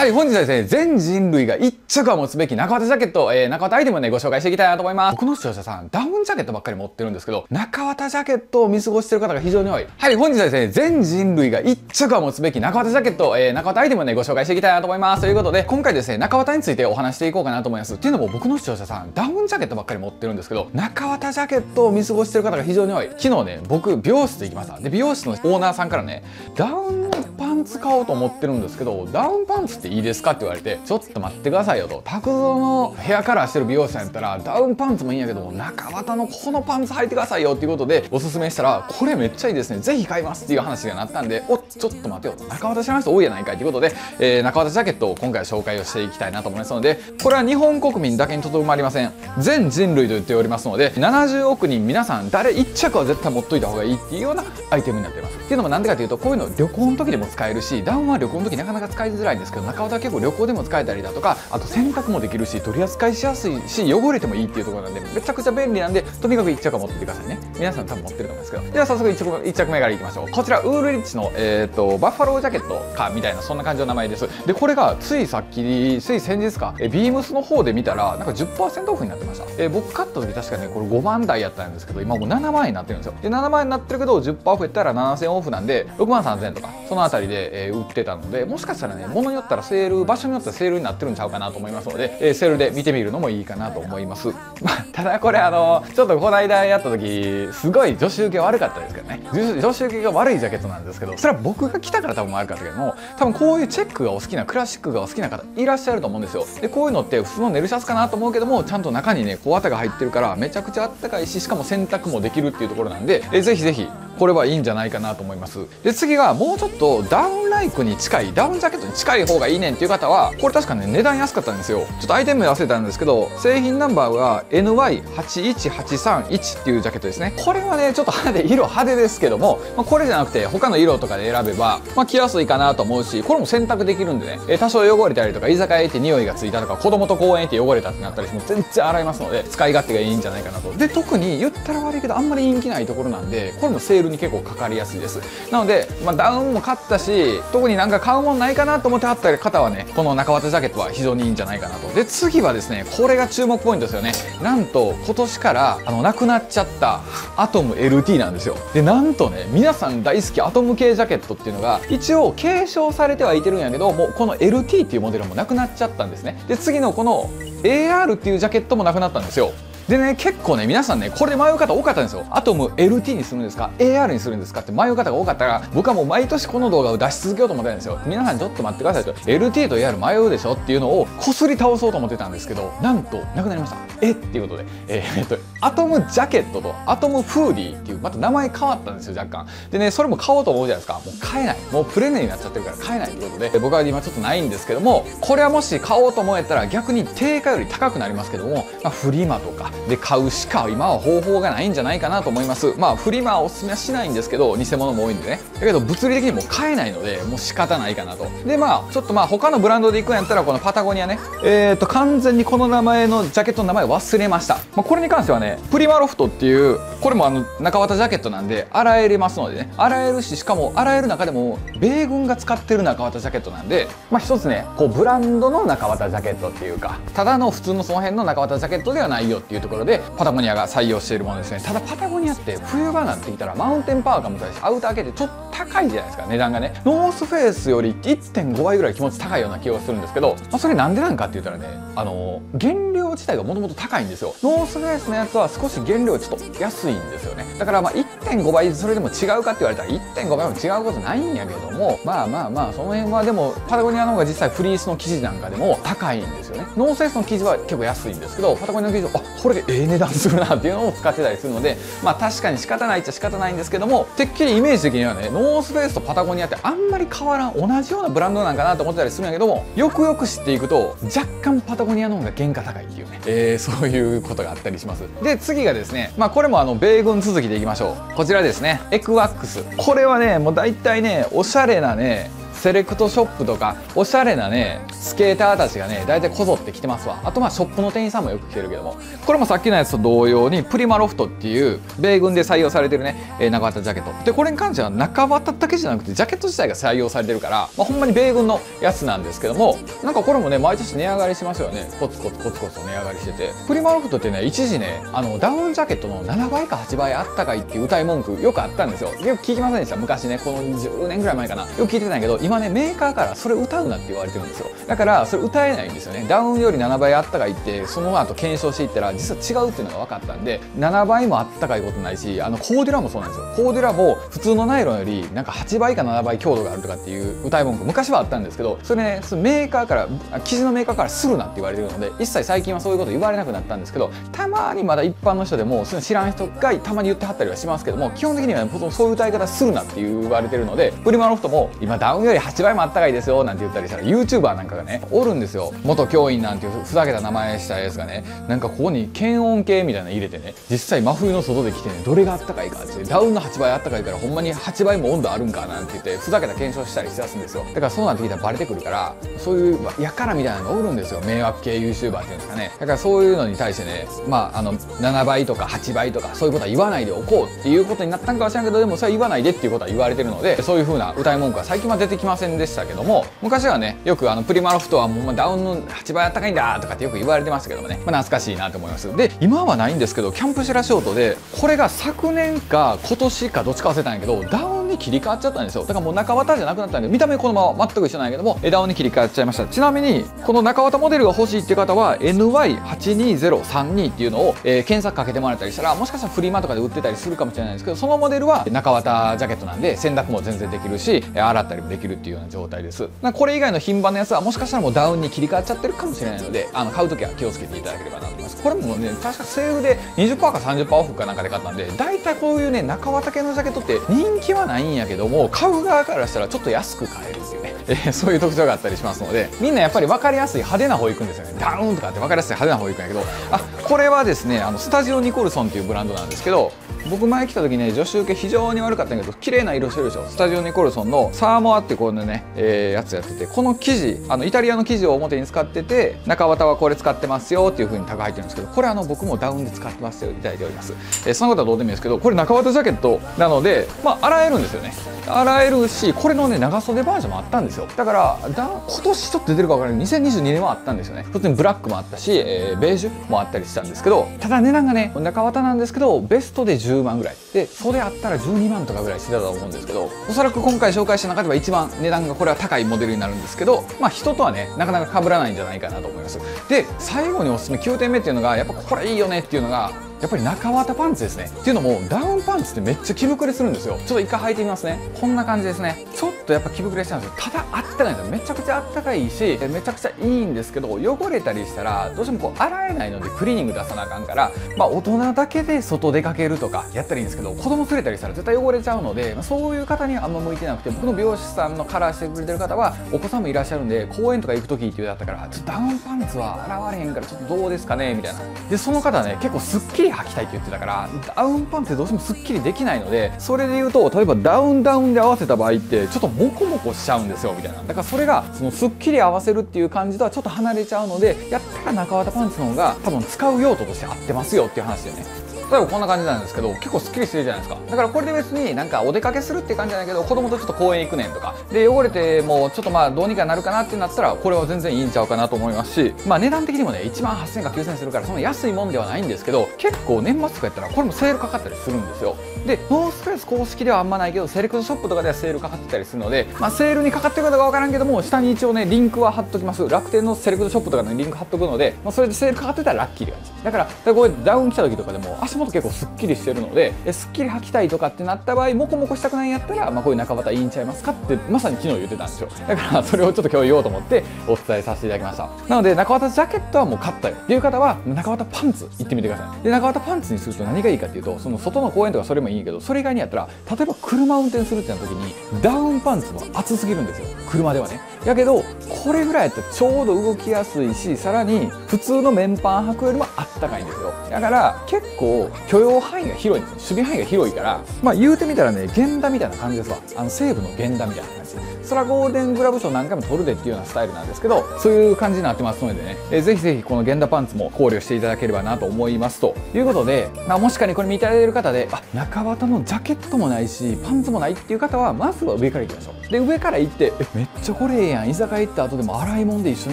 はい、本日はですね、全人類が一着は持つべき中綿ジャケット、えー、中綿アイテムをね、ご紹介していきたいなと思います。僕の視聴者さん、ダウンジャケットばっかり持ってるんですけど、中綿ジャケットを見過ごしてる方が非常に多い。はい、本日はですね、全人類が一着は持つべき中綿ジャケット、えー、中綿アイテムをね、ご紹介していきたいなと思います。ということで、今回ですね、中綿についてお話していこうかなと思います。っていうのも僕の視聴者さん、ダウンジャケットばっかり持ってるんですけど、中綿ジャケットを見過ごしてる方が非常に多い。昨日ね、僕、美容室行きました。で、美容室のオーナーさんからね、ダウンパンンツ買おうと思ってるんですけど、ダウンパンツっていいですかって言われて、ちょっと待ってくださいよと。拓蔵のヘアカラーしてる美容師さんやったら、ダウンパンツもいいんやけども、中綿のこのパンツ履いてくださいよっていうことで、おすすめしたら、これめっちゃいいですね。ぜひ買いますっていう話がなったんで、おちょっと待てよと。中綿知らない人多いやないかいということで、えー、中綿ジャケットを今回紹介をしていきたいなと思いますので、これは日本国民だけにとどまりません。全人類と言っておりますので、70億人皆さん誰1着は絶対持っといた方がいいっていうようなアイテムになっています。っていうのもなんでかというと、こういうの旅行の時でも使えるし、ダウンは旅行の時なかなか使いづらいんですけど、中綿は結構旅行でも使えたりだとか、あと洗濯もできるし取り扱いしやすいし汚れてもいいっていうところなんでめちゃくちゃ便利なんでとにかく1着は持っててくださいね。皆さん多分持ってると思うんですけど。では早速 1, 着 ,1 着目からいきましょう。こちらウールリッチの、えーと、バッファロージャケットかみたいなそんな感じの名前です。でこれがついさっきつい先日かえビームスの方で見たらなんか10%オフになってました、え、僕買った時確かねこれ5万台やったんですけど今もう7万円になってるんですよ。で7万円になってるけど10%オフやったら7000オフなんで6万3000とかその辺りで、えー、売ってたのでもしかしたらね物によったらセール場所によってはセールになってるんちゃうかなと思いますので、えー、セールで見てみるのもいいかなと思います。ま、ただこれあの、ちょっとこの間やった時、すごい女子受け悪かったですけどね。女子受けが悪いジャケットなんですけど、それは僕が来たから多分悪かったけども、多分こういうチェックがお好きな、クラシックがお好きな方いらっしゃると思うんですよ。で、こういうのって普通のネルシャツかなと思うけども、ちゃんと中にね、小綿が入ってるから、めちゃくちゃあったかいし、しかも洗濯もできるっていうところなんで、えぜひぜひこれはいいんじゃないかなと思います。で次がもうちょっとダウンライクに近いダウンジャケットに近い方がいいねんっていう方はこれ確かね値段安かったんですよ。ちょっとアイテム忘れたんですけど製品ナンバーが NY81831 っていうジャケットですね。これはねちょっと派手色派手ですけども、まあ、これじゃなくて他の色とかで選べば、まあ、着やすいかなと思うしこれも選択できるんでね、え多少汚れたりとか居酒屋行って匂いがついたとか子供と公園行って汚れたってなったりしても全然洗いますので使い勝手がいいんじゃないかなと。で特に言ったら悪いけどあんまり人気ないところなんでこれもセールに結構かかりやすいです。なので、まあ、ダウンも買ったし特になんか買うもんないかなと思ってはった方はねこの中綿ジャケットは非常にいいんじゃないかなと。で次はですねこれが注目ポイントですよね。なんと今年からあのなくなっちゃったアトム LT なんですよ。でなんとね皆さん大好きアトム系ジャケットっていうのが一応継承されてはいてるんやけどもうこの LT っていうモデルもなくなっちゃったんですね。で次のこの AR っていうジャケットもなくなったんですよ。でね結構ね皆さんねこれで迷う方多かったんですよ。アトム LT にするんですか？AR にするんですかって迷う方が多かったら僕はもう毎年この動画を出し続けようと思ってたんですよ。皆さんちょっと待ってくださいと。LT と AR 迷うでしょっていうのをこすり倒そうと思ってたんですけどなんとなくなりました。え？っていうことで。えー、っとアトムジャケットとアトムフーディーっていうまた名前変わったんですよ若干。でねそれも買おうと思うじゃないですか。もう買えない。もうプレネになっちゃってるから買えないということで僕は今ちょっとないんですけどもこれはもし買おうと思えたら逆に定価より高くなりますけども、まあ、フリマとかで買うしか今は方法がないんじゃないかなと思います。まあフリマはおすすめはしないんですけど偽物も多いんでね。だけど物理的にも買えないのでもう仕方ないかなと。でまあちょっとまあ他のブランドで行くんやったらこのパタゴニアね。えっ、ー、と完全にこの名前のジャケットの名前忘れました、まあ、これに関してはねプリマロフトっていうこれもあの中綿ジャケットなんで洗えれますのでね。洗えるししかも洗える中でも米軍が使ってる中綿ジャケットなんでまあ一つねこうブランドの中綿ジャケットっていうかただの普通のその辺の中綿ジャケットではないよっていうところでパタゴニアが採用しているものですね。ただパタゴニアって冬場なんて言ったらマウンテンパーカーもそうです。アウター系ってちょっと高いじゃないですか値段がね。ノースフェイスより1.5倍ぐらい気持ち高いような気がするんですけど、まあ、それなんでなんかって言ったらねあの原料自体がもともと高いんですよ。ノースフェイスのやつは少し原料ちょっと安いんですよね。だからまあ1.5倍それでも違うかって言われたら1.5倍も違うことないんやけどもまあまあまあその辺はでもパタゴニアの方が実際フリースの生地なんかでも高いんですよね。ノースフェイスの生地は結構安いんですけどパタゴニアの生地はあこれでええ値段するなっていうのを使ってたりするのでまあ確かに仕方ないっちゃ仕方ないんですけどもてっきりイメージ的にはねノースフェイスとパタゴニアってあんまり変わらん同じようなブランドなんかなと思ってたりするんやけどもよくよく知っていくと若干パタゴニアの方が原価高いっていうね、えー、そういうことがあったりします。で次がですねまあこれもあの米軍続きでいきましょう。こちらですね。 ECWCS これはねもう大体ねおしゃれなねセレクトショップとかおしゃれなねスケーターたちがね大体こぞって着てますわ。あとまあショップの店員さんもよく着てるけども。これもさっきのやつと同様にプリマロフトっていう米軍で採用されてるね、えー、中綿ジャケット。でこれに関しては中綿だけじゃなくてジャケット自体が採用されてるから、まあ、ほんまに米軍のやつなんですけどもなんかこれもね毎年値上がりしますよね。コツコツコツコツと値上がりしてて。プリマロフトってね一時ねあのダウンジャケットの7倍か8倍あったかいっていう歌い文句よくあったんですよ。よく聞きませんでした？昔ねこの10年ぐらい前かな。よく聞いてたんやけど今ねメーカーからそれ歌うなって言われてるんですよ。からそれ歌えないんですよね。ダウンより7倍あったかいってその後検証していったら実は違うっていうのが分かったんで7倍もあったかいことないしあのコーデュラもそうなんですよ。コーデュラも普通のナイロンよりなんか8倍か7倍強度があるとかっていう歌い文句昔はあったんですけどそれねそのメーカーから生地のメーカーからするなって言われてるので一切最近はそういうこと言われなくなったんですけどたまにまだ一般の人でもその知らん人がたまに言ってはったりはしますけども基本的には、ね、そういう歌い方するなって言われてるのでプリマロフトも今ダウンより8倍もあったかいですよなんて言ったりしたら YouTuber なんかがねおるんですよ。元教員なんていうふざけた名前したやつがね。なんかここに検温計みたいなの入れてね。実際真冬の外で来てねどれがあったかいかって。ダウンの8倍あったかいからほんまに8倍も温度あるんかなんて言ってふざけた検証したりしだすんですよ。だからそうなってきたらバレてくるからそういうやからみたいなのがおるんですよ。迷惑系 YouTuber っていうんですかね。だからそういうのに対してねまああの7倍とか8倍とかそういうことは言わないでおこうっていうことになったんかもしれんけどでもそれは言わないでっていうことは言われてるのでそういう風な歌い文句は最近は出てきませんでしたけども昔はねよくあのプリマロフトはもうダウンの8倍あったかいんだとかってよく言われてましたけどもね、まあ、懐かしいなと思いますで今はないんですけどキャンプシェラショートでこれが昨年か今年かどっちか忘れたんやけどダウンに切り替わっちゃったんですよだからもう中綿じゃなくなったんで見た目このまま全く一緒なんやけどもダウンに切り替わっちゃいましたちなみにこの中綿モデルが欲しいっていう方は NY82032 っていうのを、えー、検索かけてもらったりしたらもしかしたらフリマとかで売ってたりするかもしれないんですけどそのモデルは中綿ジャケットなんで洗濯も全然できるし洗ったりもできるっていうような状態ですこれ以外の品番のやつはもしかしたらもうダウンに切り替わっちゃってるかもしれないのであの買う時は気をつけていただければなと思います。これもね確かセールで20%か30%オフかなんかで買ったんで大体こういうね中綿系のジャケットって人気はないんやけども買う側からしたらちょっと安く買えるっていうね、えー、そういう特徴があったりしますのでみんなやっぱり分かりやすい派手な方行くんですよね。ダウンとかって分かりやすい派手な方行くんやけどあこれはですねあのスタジオニコルソンっていうブランドなんですけど僕前来た時ね女子受け非常に悪かったんやけど綺麗な色してるでしょ。スタジオニコルソンのサーモアってこのね、えー、やつやっててこの生地あのイタリアの生地を表に使ってて中綿はこれ使ってますよっていう風にタグ入ってるんですけどこれあの僕もダウンで使ってますよいただいております、えー、そのことはどうでもいいですけどこれ中綿ジャケットなのでまあ洗えるんですよね。洗えるしこれのね長袖バージョンもあったんですよ。だからだ今年ちょっと出てるか分からない。2022年はあったんですよね。普通にブラックもあったし、えー、ベージュもあったりしたんですけどただ値段がね中綿なんですけどベストで10 10万ぐらい。でそれあったら12万とかぐらいしてたと思うんですけどおそらく今回紹介した中では一番値段がこれは高いモデルになるんですけどまあ人とはねなかなか被らないんじゃないかなと思います。で最後におすすめ9点目っていうのがやっぱこれいいよねっていうのがやっぱり中綿パンツですね。っていうのもダウンパンツってめっちゃ着膨れするんですよ。ちょっと一回履いてみますね。こんな感じですね。ちょっとやっぱ着膨れしちゃうんですよ。ただあったかいんですよ。めちゃくちゃあったかいしめちゃくちゃいいんですけど汚れたりしたらどうしてもこう洗えないのでクリーニング出さなあかんからまあ大人だけで外出かけるとかやったらいいんですけど子供連れたりしたら絶対汚れちゃうので、まあ、そういう方にはあんま向いてなくて僕の美容師さんのカラーしてくれてる方はお子さんもいらっしゃるんで公園とか行く時って言うだったからちょっとダウンパンツは洗われへんからちょっとどうですかねみたいな。でその方はね結構すっきり履きたいって言ってたかららダウンパンツってどうしてもすっきりできないのでそれで言うと例えばダウンダウンで合わせた場合ってちょっとモコモコしちゃうんですよみたいな。だからそれがそのすっきり合わせるっていう感じとはちょっと離れちゃうのでやったら中綿パンツの方が多分使う用途として合ってますよっていう話でね。例えばこんな感じなんですけど結構すっきりしてるじゃないですかだからこれで別になんかお出かけするって感じじゃないけど子供とちょっと公園行くねんとか。で汚れてもちょっとまあどうにかなるかなってなったらこれは全然いいんちゃうかなと思いますしまあ値段的にもね1万8000か9000するからそんな安いもんではないんですけど結構年末とかやったらこれもセールかかったりするんですよ。でノースペース公式ではあんまないけどセレクトショップとかではセールかかってたりするのでまあセールにかかってるかどうかわからんけども下に一応ねリンクは貼っときます。楽天のセレクトショップとかのリンク貼っとくので、まあ、それでセールかかってたらラッキーって感じだからこれダウン来た時とかでも足元結構すっきりしてるのですっきり履きたいとかってなった場合モコモコしたくないんやったら、まあ、こういう中綿いいんちゃいますかってまさに昨日言ってたんですよ。だからそれをちょっと今日言おうと思ってお伝えさせていただきました。なので中綿ジャケットはもう買ったよ。っていう方は中綿パンツ行ってみてください。で中綿パンツにすると何がいいかっていうとその外の公園とかそれもいいけどそれ以外にやったら例えば車運転するってなった時にダウンパンツも厚すぎるんですよ。車ではね。やけどこれぐらいやったらちょうど動きやすいしさらに普通の綿パン履くよりもあったかいんですよ。だから結構許容範囲が広いんです守備範囲が広いからまあ言うてみたらね源田みたいな感じですわ。あの西武の源田みたいな感じ。それはゴールデングラブ賞何回も取るでっていうようなスタイルなんですけどそういう感じになってますのでね、えー、ぜひぜひこの源田パンツも考慮していただければなと思いますと。いうことで、まあ、もしかにこれ見てられる方であ中綿のジャケットもないしパンツもないっていう方はまずは上からいきましょう。で上から行ってえめっちゃこれええやん。居酒屋行った後でも洗い物で一緒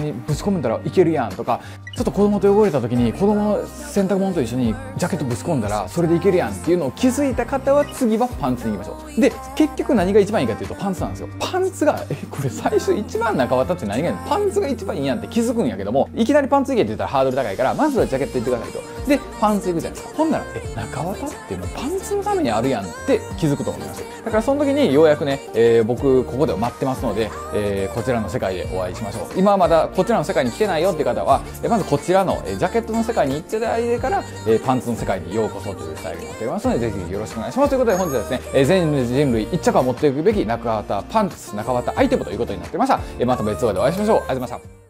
にぶち込めたらいけるやんとかちょっと子供と汚れた時に子供の洗濯物と一緒にジャケットぶち込んだらそれでいけるやんっていうのを気づいた方は次はパンツに行きましょう。で結局何が一番いいかっていうとパンツなんですよ。パンツがえこれ最初一番中綿って何がいいの？パンツが一番いいやんって気づくんやけどもいきなりパンツいけって言ったらハードル高いからまずはジャケットいってくださいと。でパンツいくじゃない。ですかほんならえ中綿っていうのパンツのためにあるやんって気づくと思います。だからその時にようやくね、えー、僕ここで待ってますので、えー、こちらの世界でお会いしましょう。今はまだこちらの世界に来てないよって方は、えまずこちらの、えジャケットの世界に行っていただいてから、えパンツの世界にようこそというスタイルになっておりますのでぜひよろしくお願いします。ということで本日はですね、え全人類一着は持っていくべき中綿パンツ中綿アイテムということになってました、えまた別動画でお会いしましょう。ありがとうございました。